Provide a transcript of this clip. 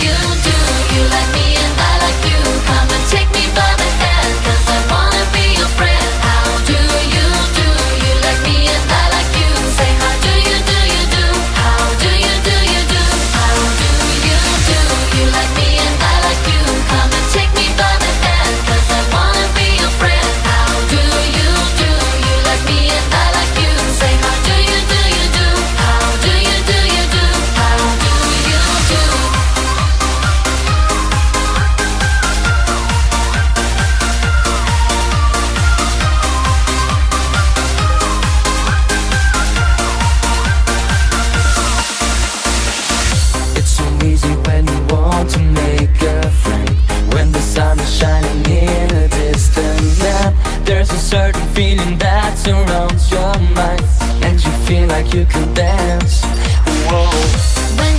you do, you like me. There's a certain feeling that surrounds your mind And you feel like you can dance Whoa.